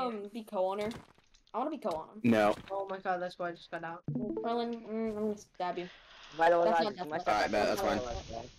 um be co-owner? I want to be co-owner. No. Oh my god, that's why I just got out. Merlin, mm, I'm gonna stab you. My That's not my that Alright, bet, that's my fine.